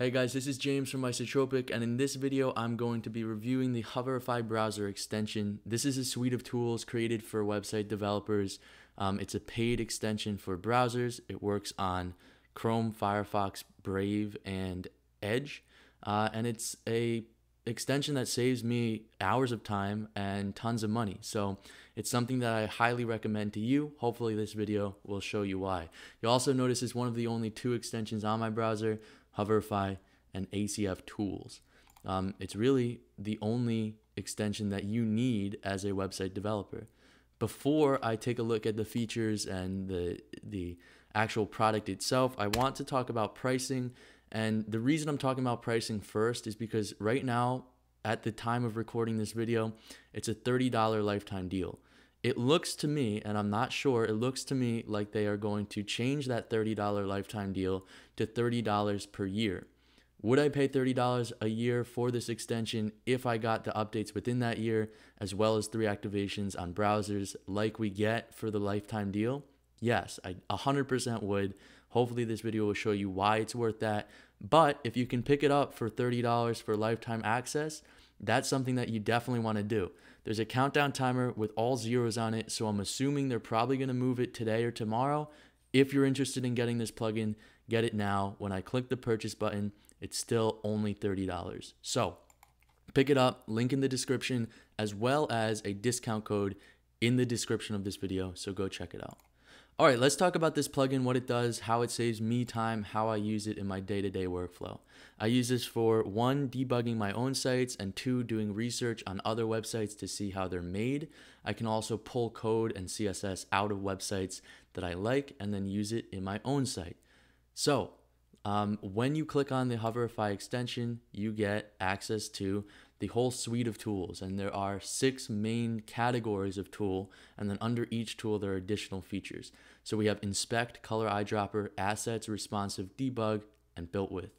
Hey guys, this is James from Isotropic, and in this video, I'm going to be reviewing the Hoverify browser extension. This is a suite of tools created for website developers. Um, it's a paid extension for browsers. It works on Chrome, Firefox, Brave, and Edge, uh, and it's a extension that saves me hours of time and tons of money. So it's something that I highly recommend to you. Hopefully this video will show you why. You'll also notice it's one of the only two extensions on my browser. Hoverify, and ACF tools. Um, it's really the only extension that you need as a website developer. Before I take a look at the features and the the actual product itself, I want to talk about pricing. And the reason I'm talking about pricing first is because right now, at the time of recording this video, it's a $30 lifetime deal. It looks to me, and I'm not sure, it looks to me like they are going to change that $30 lifetime deal to $30 per year. Would I pay $30 a year for this extension if I got the updates within that year, as well as three activations on browsers like we get for the lifetime deal? Yes, I 100% would. Hopefully, this video will show you why it's worth that. But if you can pick it up for $30 for lifetime access, that's something that you definitely want to do. There's a countdown timer with all zeros on it, so I'm assuming they're probably going to move it today or tomorrow. If you're interested in getting this plugin, get it now. When I click the purchase button, it's still only $30. So pick it up, link in the description, as well as a discount code in the description of this video. So go check it out. All right, let's talk about this plugin, what it does, how it saves me time, how I use it in my day-to-day workflow. I use this for one, debugging my own sites, and two, doing research on other websites to see how they're made. I can also pull code and CSS out of websites that I like and then use it in my own site. So um, when you click on the Hoverify extension, you get access to the whole suite of tools. And there are six main categories of tool. And then under each tool, there are additional features. So we have inspect, color eyedropper, assets, responsive, debug, and built with.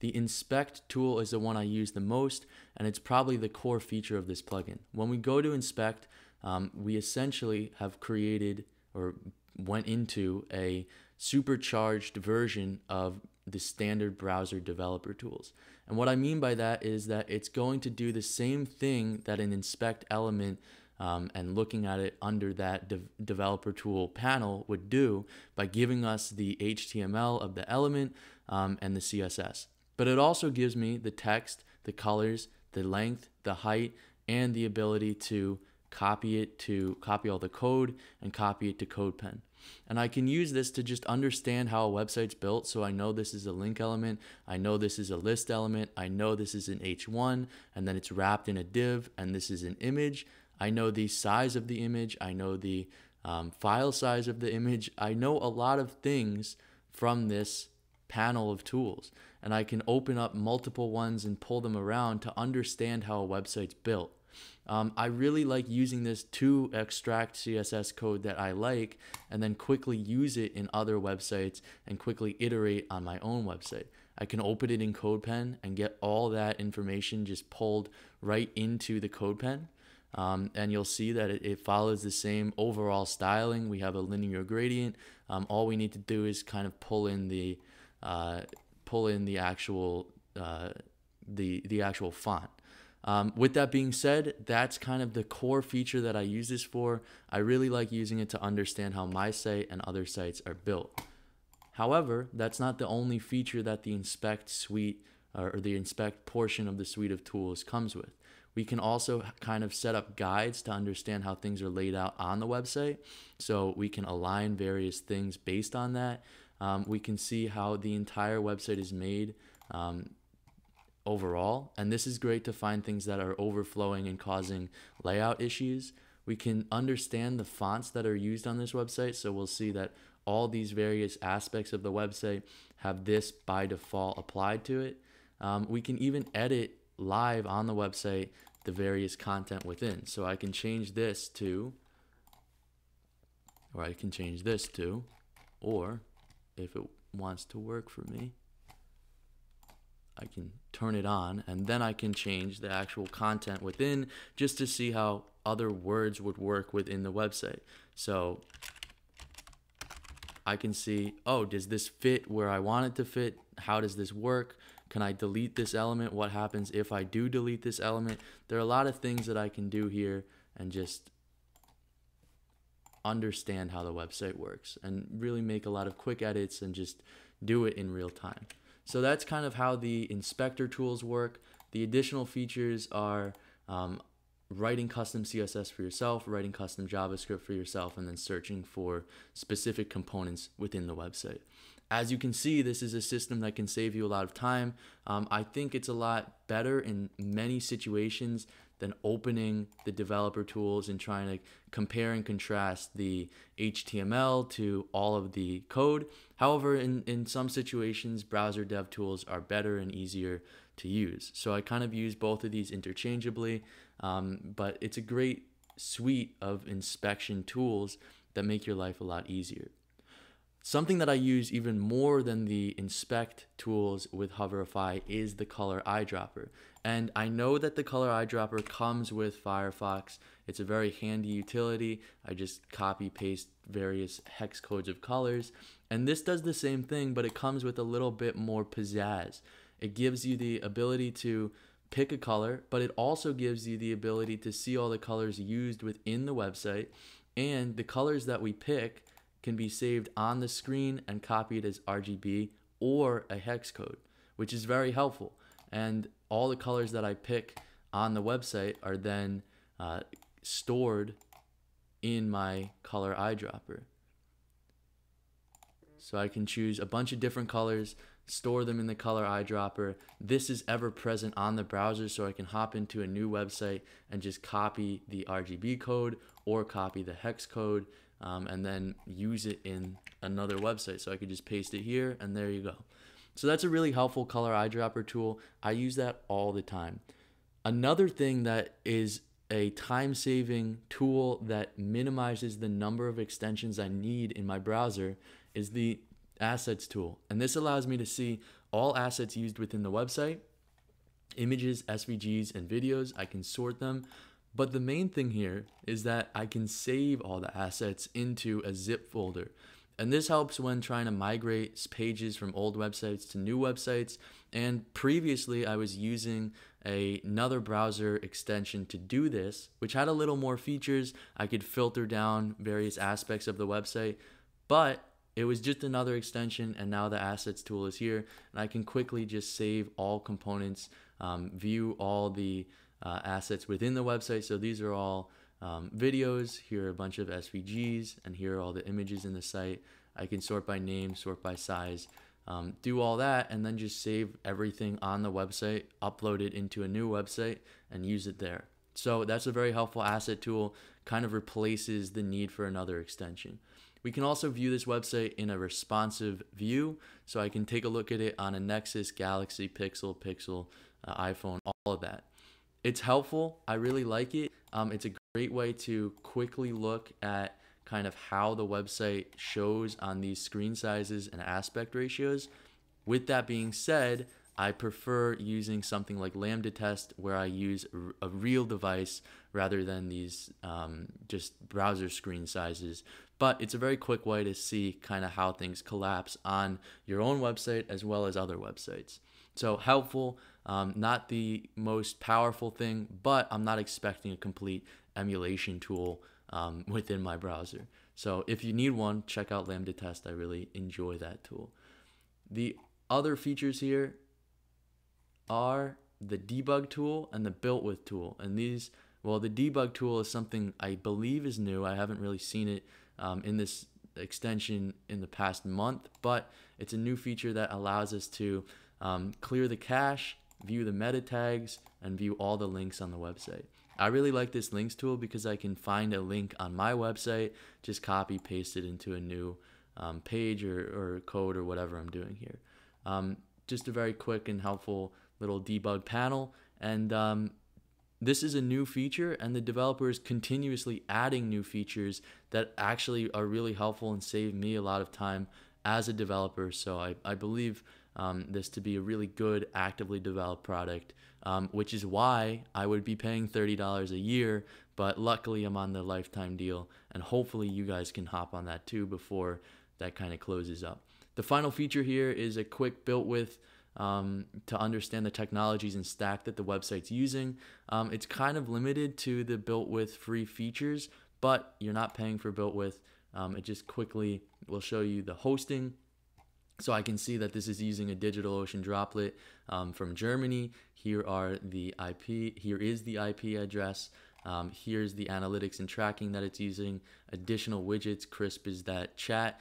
The inspect tool is the one I use the most, and it's probably the core feature of this plugin. When we go to inspect, um, we essentially have created or went into a supercharged version of the standard browser developer tools. And what I mean by that is that it's going to do the same thing that an inspect element um, and looking at it under that de developer tool panel would do by giving us the HTML of the element um, and the CSS. But it also gives me the text, the colors, the length, the height, and the ability to copy it to copy all the code and copy it to CodePen. And I can use this to just understand how a website's built. So I know this is a link element. I know this is a list element. I know this is an H1 and then it's wrapped in a div and this is an image. I know the size of the image. I know the um, file size of the image. I know a lot of things from this panel of tools. And I can open up multiple ones and pull them around to understand how a website's built. Um, I really like using this to extract CSS code that I like and then quickly use it in other websites and quickly iterate on my own website. I can open it in CodePen and get all that information just pulled right into the CodePen. Um, and you'll see that it, it, follows the same overall styling. We have a linear gradient. Um, all we need to do is kind of pull in the uh, pull in the actual uh, the the actual font. Um, with that being said, that's kind of the core feature that I use this for. I really like using it to understand how my site and other sites are built. However, that's not the only feature that the inspect suite or the inspect portion of the suite of tools comes with. We can also kind of set up guides to understand how things are laid out on the website. So we can align various things based on that. Um, we can see how the entire website is made. Um, overall. And this is great to find things that are overflowing and causing layout issues. We can understand the fonts that are used on this website. So we'll see that all these various aspects of the website have this by default applied to it. Um, we can even edit live on the website the various content within. So I can change this to, or I can change this to, or if it wants to work for me, I can turn it on and then I can change the actual content within just to see how other words would work within the website. So I can see, oh, does this fit where I want it to fit? How does this work? Can I delete this element? What happens if I do delete this element? There are a lot of things that I can do here and just understand how the website works and really make a lot of quick edits and just do it in real time. So that's kind of how the inspector tools work. The additional features are um, writing custom CSS for yourself, writing custom JavaScript for yourself, and then searching for specific components within the website. As you can see, this is a system that can save you a lot of time. Um, I think it's a lot better in many situations than opening the developer tools and trying to compare and contrast the HTML to all of the code. However, in, in some situations, browser dev tools are better and easier to use. So I kind of use both of these interchangeably, um, but it's a great suite of inspection tools that make your life a lot easier. Something that I use even more than the inspect tools with Hoverify is the color eyedropper. And I know that the color eyedropper comes with Firefox. It's a very handy utility. I just copy paste various hex codes of colors. And this does the same thing, but it comes with a little bit more pizzazz. It gives you the ability to pick a color, but it also gives you the ability to see all the colors used within the website. And the colors that we pick can be saved on the screen and copied as RGB or a hex code, which is very helpful. And all the colors that I pick on the website are then uh, stored in my color eyedropper. So I can choose a bunch of different colors, store them in the color eyedropper. This is ever present on the browser, so I can hop into a new website and just copy the RGB code or copy the hex code um, and then use it in another website. So I could just paste it here and there you go. So that's a really helpful color eyedropper tool. I use that all the time. Another thing that is a time saving tool that minimizes the number of extensions I need in my browser is the assets tool. And this allows me to see all assets used within the website, images, SVGs, and videos. I can sort them. But the main thing here is that I can save all the assets into a zip folder. And this helps when trying to migrate pages from old websites to new websites. And previously, I was using a, another browser extension to do this, which had a little more features. I could filter down various aspects of the website, but it was just another extension. And now the assets tool is here, and I can quickly just save all components, um, view all the uh, assets within the website. So these are all um, videos. Here are a bunch of SVGs, and here are all the images in the site. I can sort by name, sort by size, um, do all that, and then just save everything on the website, upload it into a new website, and use it there. So that's a very helpful asset tool, kind of replaces the need for another extension. We can also view this website in a responsive view, so I can take a look at it on a Nexus, Galaxy, Pixel, Pixel, uh, iPhone, all of that it's helpful. I really like it. Um, it's a great way to quickly look at kind of how the website shows on these screen sizes and aspect ratios. With that being said, I prefer using something like Lambda Test where I use a real device rather than these um, just browser screen sizes. But it's a very quick way to see kind of how things collapse on your own website as well as other websites. So helpful. Um, not the most powerful thing, but I'm not expecting a complete emulation tool um, within my browser. So if you need one, check out Lambda Test. I really enjoy that tool. The other features here are the debug tool and the built with tool. And these, well, the debug tool is something I believe is new. I haven't really seen it um, in this extension in the past month, but it's a new feature that allows us to um, clear the cache view the meta tags, and view all the links on the website. I really like this links tool because I can find a link on my website, just copy, paste it into a new um, page or, or code or whatever I'm doing here. Um, just a very quick and helpful little debug panel. And um, this is a new feature, and the developer is continuously adding new features that actually are really helpful and save me a lot of time as a developer. So I, I believe um, this to be a really good, actively developed product, um, which is why I would be paying $30 a year. But luckily, I'm on the lifetime deal, and hopefully, you guys can hop on that too before that kind of closes up. The final feature here is a quick built with um, to understand the technologies and stack that the website's using. Um, it's kind of limited to the built with free features, but you're not paying for built with. Um, it just quickly will show you the hosting. So I can see that this is using a DigitalOcean droplet um, from Germany. Here are the IP. Here is the IP address. Um, here's the analytics and tracking that it's using. Additional widgets. Crisp is that chat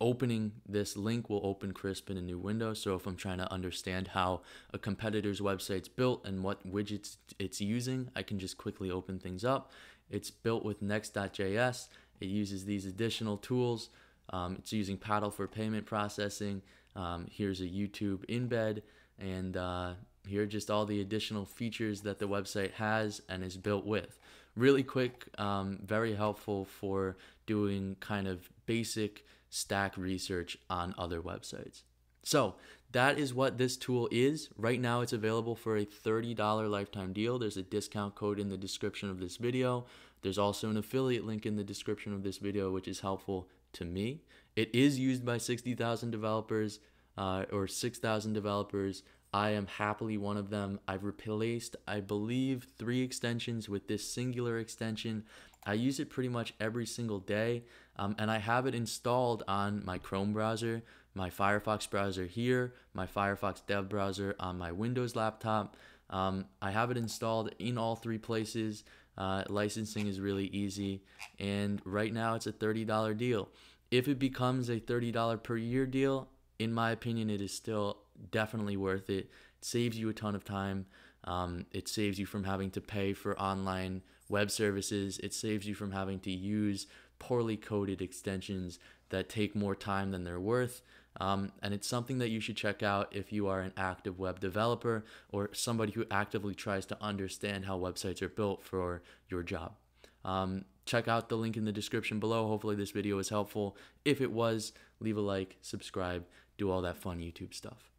opening this link will open crisp in a new window. So if I'm trying to understand how a competitor's website's built and what widgets it's using, I can just quickly open things up. It's built with Next.js. It uses these additional tools. Um, it's using Paddle for payment processing. Um, here's a YouTube embed, and uh, here are just all the additional features that the website has and is built with. Really quick, um, very helpful for doing kind of basic stack research on other websites. So that is what this tool is. Right now it's available for a $30 lifetime deal. There's a discount code in the description of this video. There's also an affiliate link in the description of this video, which is helpful to me. It is used by 60,000 developers uh, or 6,000 developers. I am happily one of them. I've replaced, I believe, three extensions with this singular extension. I use it pretty much every single day, um, and I have it installed on my Chrome browser, my Firefox browser here, my Firefox dev browser on my Windows laptop. Um, I have it installed in all three places. Uh, licensing is really easy, and right now it's a $30 deal. If it becomes a $30 per year deal, in my opinion, it is still definitely worth it. It saves you a ton of time. Um, it saves you from having to pay for online web services. It saves you from having to use poorly coded extensions that take more time than they're worth. Um, and it's something that you should check out if you are an active web developer or somebody who actively tries to understand how websites are built for your job. Um, check out the link in the description below. Hopefully, this video was helpful. If it was, leave a like, subscribe, do all that fun YouTube stuff.